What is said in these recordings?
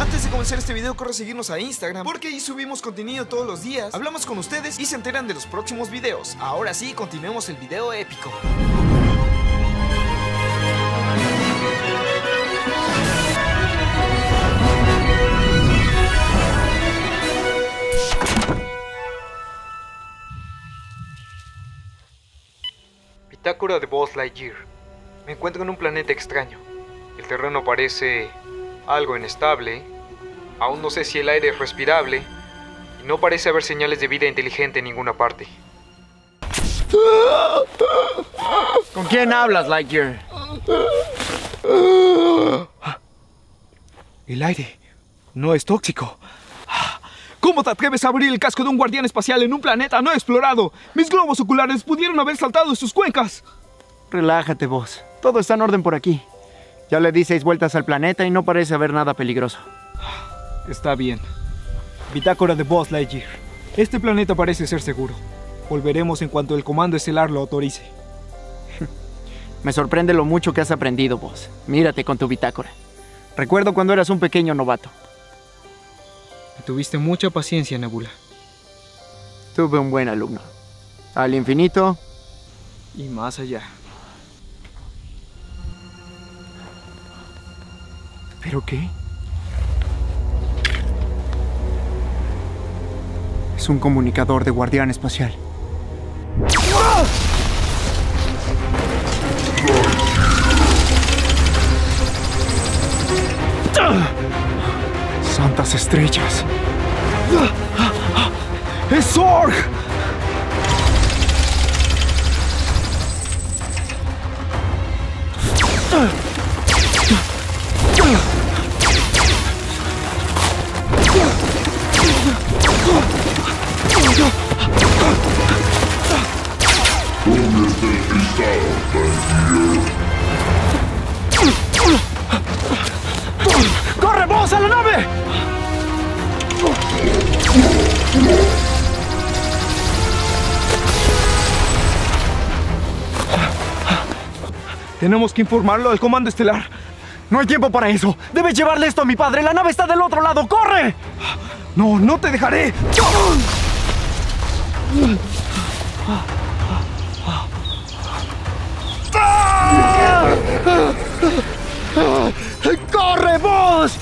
Antes de comenzar este video, corre a seguirnos a Instagram porque ahí subimos contenido todos los días. Hablamos con ustedes y se enteran de los próximos videos. Ahora sí, continuemos el video épico. Bitácora de Buzz Lightyear. Me encuentro en un planeta extraño. El terreno parece algo inestable. Aún no sé si el aire es respirable. Y no parece haber señales de vida inteligente en ninguna parte. ¿Con quién hablas, Lightyear? El aire no es tóxico. ¿Cómo te atreves a abrir el casco de un guardián espacial en un planeta no explorado? Mis globos oculares pudieron haber saltado de sus cuencas. Relájate, vos. Todo está en orden por aquí. Ya le di seis vueltas al planeta y no parece haber nada peligroso. Está bien. Bitácora de Buzz Lightyear. Este planeta parece ser seguro. Volveremos en cuanto el comando estelar lo autorice. Me sorprende lo mucho que has aprendido, vos. Mírate con tu bitácora. Recuerdo cuando eras un pequeño novato. Tuviste mucha paciencia, Nebula. Tuve un buen alumno. Al infinito Y más allá. ¿Pero qué? Es un comunicador de guardián espacial. ¡Santas estrellas! ¡Es Zorg! ¡Corre, Tenemos que informarlo al comando estelar. No hay tiempo para eso. Debes llevarle esto a mi padre. La nave está del otro lado. ¡Corre! No, no te dejaré. ¡Corre, vos!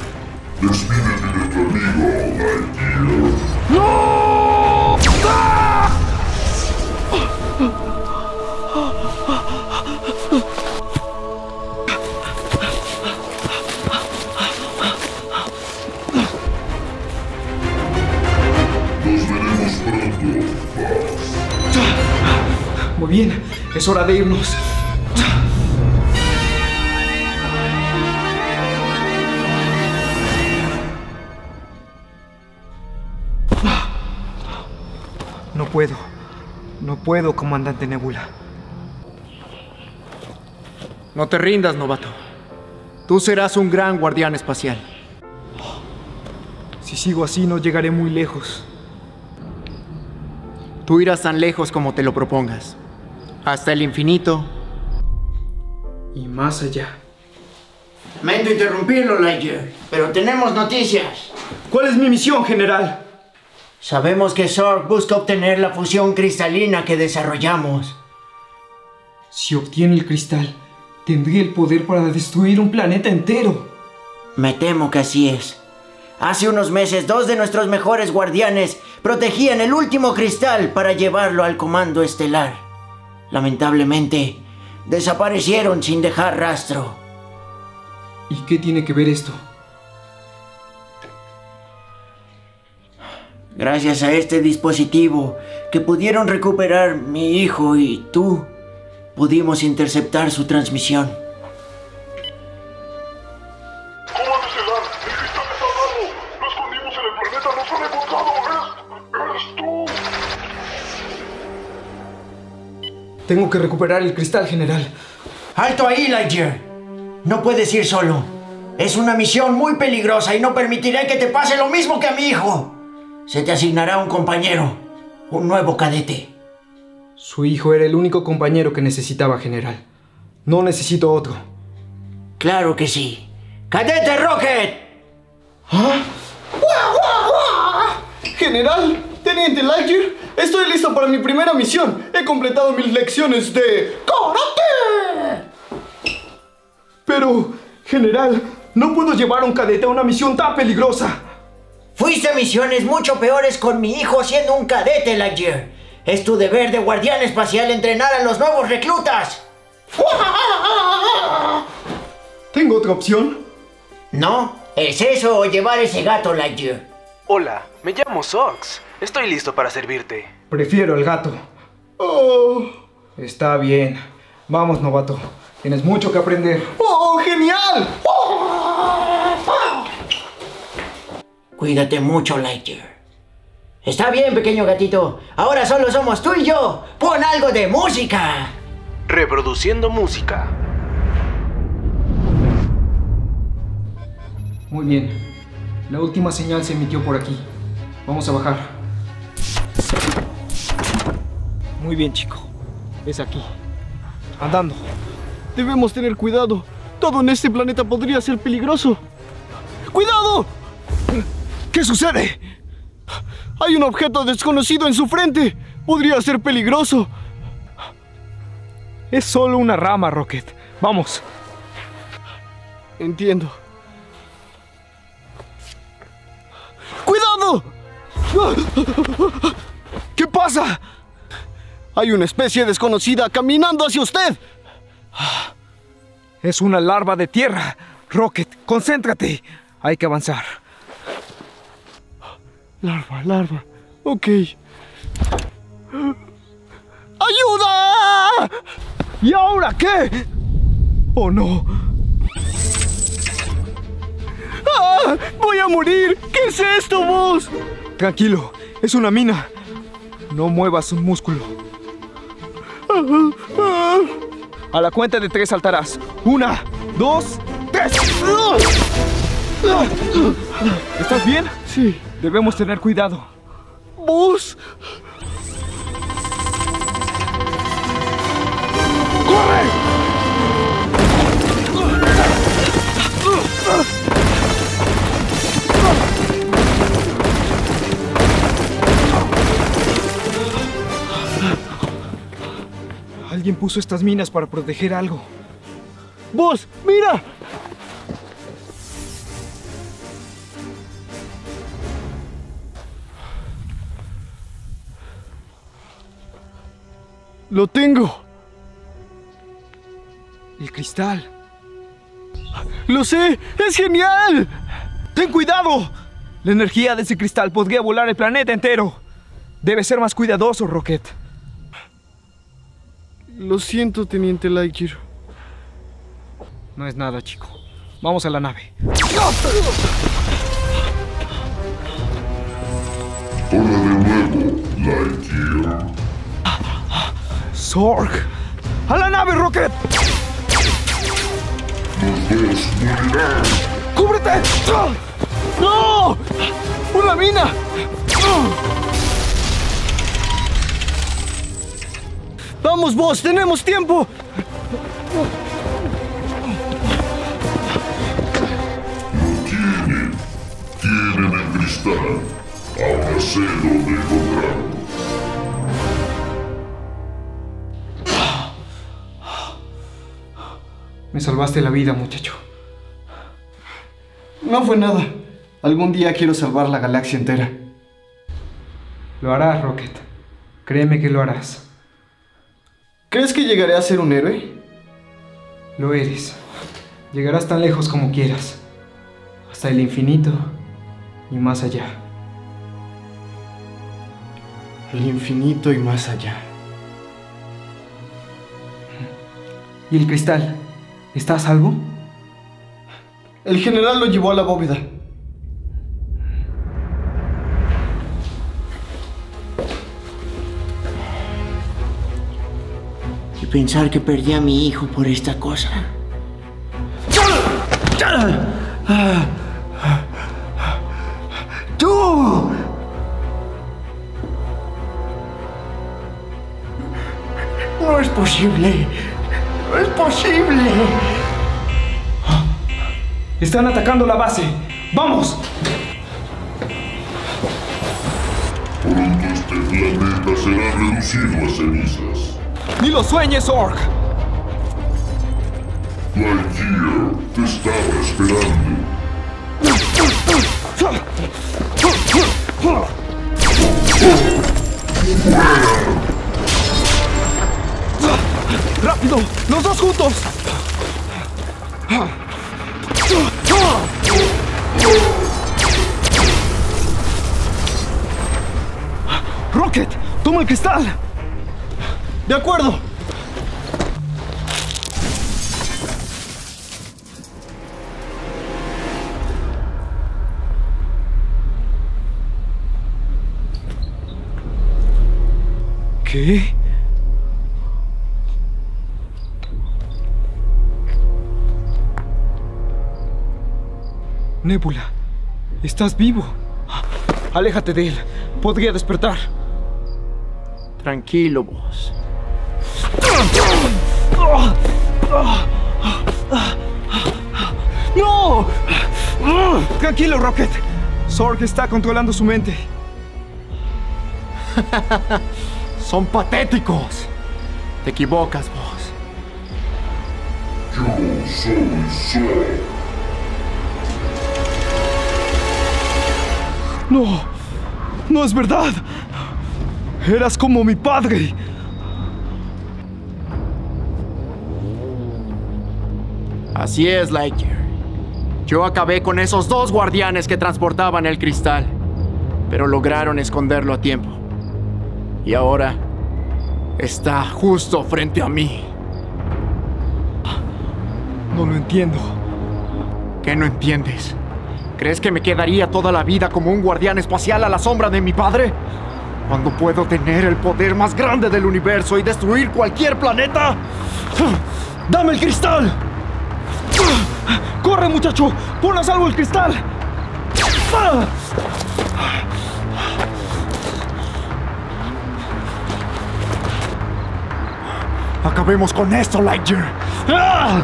¡No! ¡Ah! Muy bien, es hora de irnos. No puedo. No puedo, comandante Nebula. No te rindas, novato. Tú serás un gran guardián espacial. Si sigo así, no llegaré muy lejos. Tú irás tan lejos como te lo propongas. Hasta el infinito. Y más allá. Lamento interrumpirlo, Lightyear, pero tenemos noticias. ¿Cuál es mi misión, general? Sabemos que Zorg busca obtener la fusión cristalina que desarrollamos. Si obtiene el cristal, tendría el poder para destruir un planeta entero. Me temo que así es. Hace unos meses, dos de nuestros mejores guardianes protegían el último cristal para llevarlo al comando estelar. Lamentablemente, desaparecieron sin dejar rastro. ¿Y qué tiene que ver esto? Gracias a este dispositivo que pudieron recuperar mi hijo y tú, pudimos interceptar su transmisión. Que recuperar el cristal, general. ¡Alto ahí, Lightyear! No puedes ir solo. Es una misión muy peligrosa y no permitiré que te pase lo mismo que a mi hijo. Se te asignará un compañero, un nuevo cadete. Su hijo era el único compañero que necesitaba, general. No necesito otro. Claro que sí. ¡Cadete Rocket! General, Teniente Lightyear, estoy listo para mi primera misión. He completado mis lecciones de karate. Pero, general, no puedo llevar a un cadete a una misión tan peligrosa. Fuiste a misiones mucho peores con mi hijo siendo un cadete, Lightyear. Es tu deber de guardián espacial entrenar a los nuevos reclutas. ¿Tengo otra opción? No, es eso o llevar ese gato, Lightyear. Hola, me llamo Sox. Estoy listo para servirte. Prefiero el gato. Oh, Está bien. Vamos, novato. Tienes mucho que aprender. oh, genial. Cuídate mucho, Lightyear. Está bien, pequeño gatito. Ahora solo somos tú y yo. Pon algo de música. Reproduciendo música. Muy bien. La última señal se emitió por aquí. Vamos a bajar. Muy bien, chico. Es aquí. Andando. Debemos tener cuidado. Todo en este planeta podría ser peligroso. ¡Cuidado! ¿Qué sucede? Hay un objeto desconocido en su frente. Podría ser peligroso. Es solo una rama, Rocket. Vamos. Entiendo. ¡Cuidado! ¿Qué pasa? Hay una especie desconocida caminando hacia usted. Es una larva de tierra. Rocket, concéntrate. Hay que avanzar. Larva, larva. Ok. ¡Ayuda! ¿Y ahora qué? Oh no. ¡Ah! ¡Voy a morir! ¿Qué es esto, vos? Tranquilo, es una mina. No muevas un músculo. A la cuenta de tres saltarás. Una, dos, tres. ¿Estás bien? Sí. Debemos tener cuidado. ¿Vos? Puso estas minas para proteger algo. ¡Vos! ¡Mira! Lo tengo. El cristal. Lo sé. Es genial. ¡Ten cuidado! La energía de ese cristal podría volar el planeta entero. Debes ser más cuidadoso, Rocket. Lo siento, Teniente Lightyear. No es nada, chico. Vamos a la nave. Hola de nuevo, Lightyear. Zorg. ¡A la nave, Rocket! Los dos morirán. ¡Cúbrete! ¡No! ¡Una mina! ¡Vamos, vos! ¡Tenemos tiempo! Tienen el cristal. Ahora sé dónde encontrarlo. Me salvaste la vida, muchacho. No fue nada. Algún día quiero salvar la galaxia entera. Lo harás, Rocket. Créeme que lo harás. ¿Crees que llegaré a ser un héroe? Lo eres. Llegarás tan lejos como quieras. Hasta el infinito y más allá. El infinito y más allá. ¿Y el cristal? ¿Está a salvo? El general lo llevó a la bóveda. Pensar que perdí a mi hijo por esta cosa. ¡Tú! No es posible. No es posible. Están atacando la base. ¡Vamos! Pronto este planeta será reducido a cenizas. ¡Ni lo sueñes, Orc! Lightyear te estaba esperando. ¡Rápido! ¡Los dos juntos! ¡Rocket! ¡Toma el cristal! De acuerdo. ¿Qué? Nebula, estás vivo. Aléjate de él. Podría despertar. Tranquilo, vos. ¡No! Tranquilo, Rocket. Sorg está controlando su mente. Son patéticos. Te equivocas, vos. Yo soy Zorg. No, no es verdad. Eras como mi padre. Así es, Lightyear. Yo acabé con esos dos guardianes que transportaban el cristal, pero lograron esconderlo a tiempo. Y ahora está justo frente a mí. No lo entiendo. ¿Qué no entiendes? ¿Crees que me quedaría toda la vida como un guardián espacial a la sombra de mi padre? Cuando puedo tener el poder más grande del universo y destruir cualquier planeta. ¡Dame el cristal! ¡Corre, muchacho! ¡Pon a salvo el cristal! ¡Ah! Acabemos con esto, Lightyear. ¡Ah!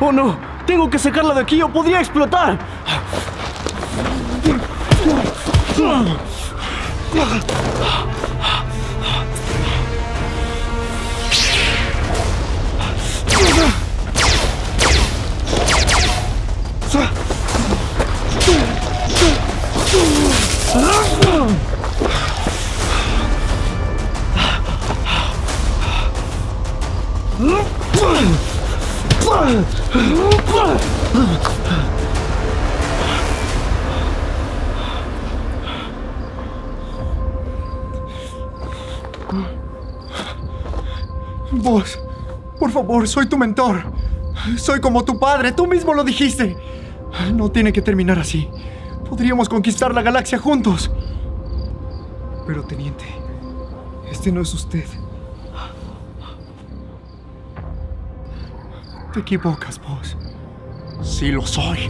¡Oh no! ¡Tengo que sacarla de aquí o podría explotar! Vos, por favor, soy tu mentor. Soy como tu padre, tú mismo lo dijiste. No tiene que terminar así. Podríamos conquistar la galaxia juntos. Pero, teniente, este no es usted. Te equivocas, vos. Sí lo soy.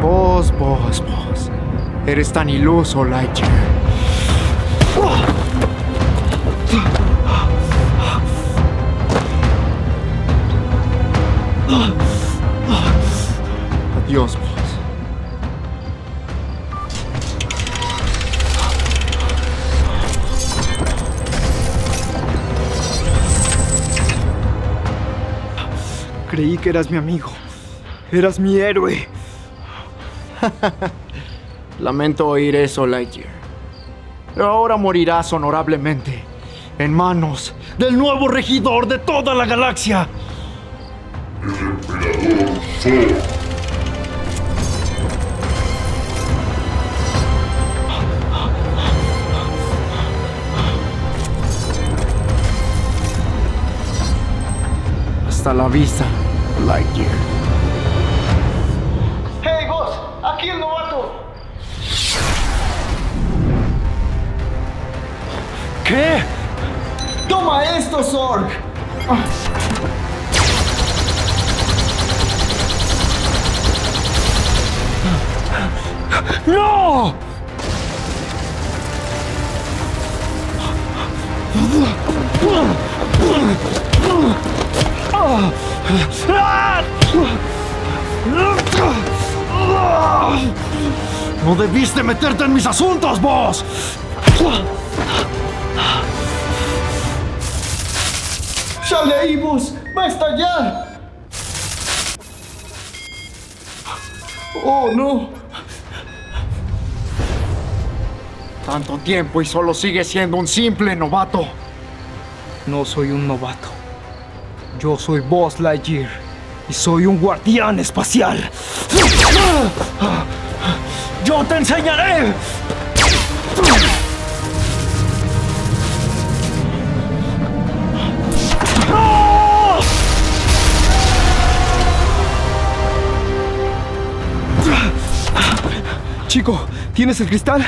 Vos, vos, vos. Eres tan iluso, Lightyear. Adiós. Creí que eras mi amigo. Eras mi héroe. Lamento oír eso, Lightyear. Pero ahora morirás honorablemente en manos del nuevo regidor de toda la galaxia. El emperador. Hasta la vista, Lightyear. ¡Hey, vos! ¡Aquí el novato! ¿Qué? ¡Toma esto, Zorg! ¡No! ¡No debiste meterte en mis asuntos, vos! ¡Shaleibus! ¡Va a estallar! ¡Oh, no! Tanto tiempo y solo sigue siendo un simple novato. No soy un novato. Yo soy Buzz Lightyear y soy un guardián espacial. ¡Yo te enseñaré! Chico, ¿tienes el cristal?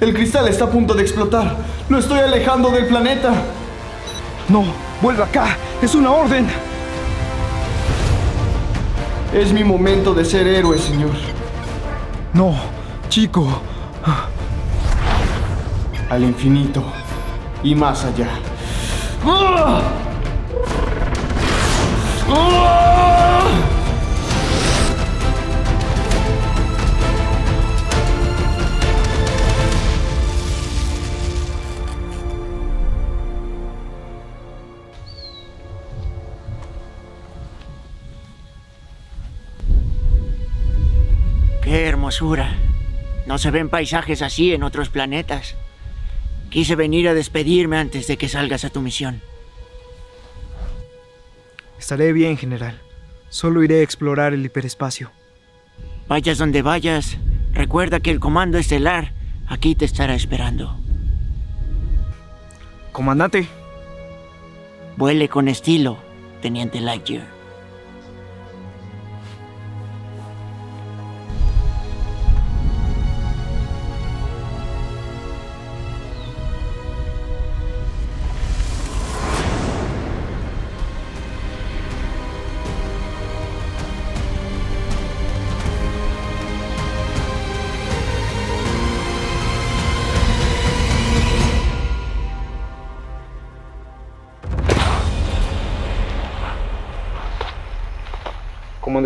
El cristal está a punto de explotar. Lo estoy alejando del planeta. No, vuelve acá. Es una orden. Es mi momento de ser héroe, señor. No, chico. Al infinito y más allá. ¡Qué hermosura! No se ven paisajes así en otros planetas. Quise venir a despedirme antes de que salgas a tu misión. Estaré bien, general. Solo iré a explorar el hiperespacio. Vayas donde vayas, recuerda que el comando estelar aquí te estará esperando. Comandante, Vuele con estilo, Teniente Lightyear.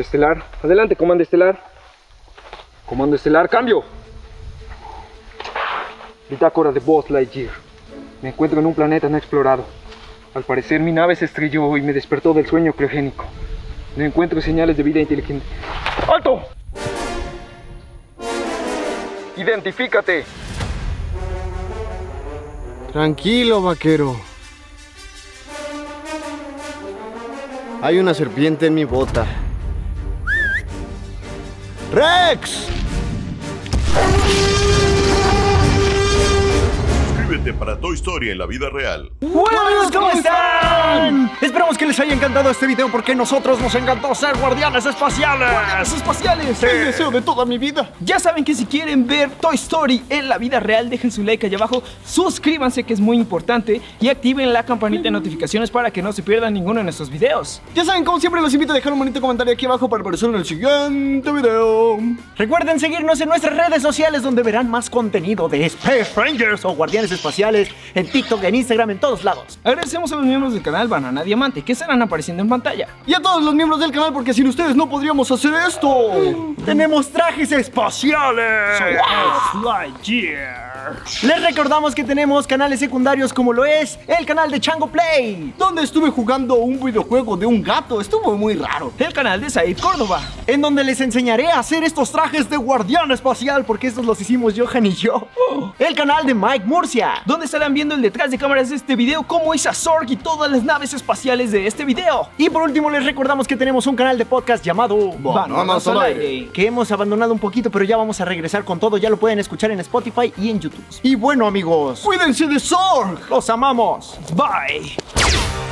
Estelar. Adelante, comando estelar. Comando estelar, cambio. Bitácora de Buzz Lightyear. Me encuentro en un planeta no explorado. Al parecer mi nave se estrelló y me despertó del sueño criogénico. No encuentro señales de vida inteligente. ¡Alto! Identifícate. Tranquilo, vaquero. Hay una serpiente en mi bota. ¡Rex! Para Toy Story en la vida real. Hola amigos, ¿cómo están? Esperamos que les haya encantado este video porque nosotros nos encantó ser guardianes espaciales. ¡Guardianes espaciales! El deseo de toda mi vida. Ya saben que si quieren ver Toy Story en la vida real, dejen su like allá abajo, suscríbanse que es muy importante y activen la campanita de notificaciones para que no se pierdan ninguno de nuestros videos. Ya saben, como siempre, los invito a dejar un bonito comentario aquí abajo para aparecer en el siguiente video. Recuerden seguirnos en nuestras redes sociales donde verán más contenido de Space Rangers o guardianes espaciales en TikTok, en Instagram, en todos lados. Agradecemos a los miembros del canal Banana Diamante que estarán apareciendo en pantalla. Y a todos los miembros del canal, porque sin ustedes no podríamos hacer esto. Tenemos trajes espaciales. Les recordamos que tenemos canales secundarios como lo es el canal de Chango Play, Donde estuve jugando un videojuego de un gato. Estuvo muy raro. El canal de Said Córdoba. en donde les enseñaré a hacer estos trajes de guardián espacial porque estos los hicimos Johan y yo. El canal de Mike Murcia, Donde estarán viendo el detrás de cámaras de este video, cómo hizo a Zorg y todas las naves espaciales de este video. Y por último les recordamos que tenemos un canal de podcast llamado Bananas al aire. que hemos abandonado un poquito, pero ya vamos a regresar con todo. Ya lo pueden escuchar en Spotify y en YouTube. Y bueno, amigos, Cuídense de Zorg. los amamos. Bye.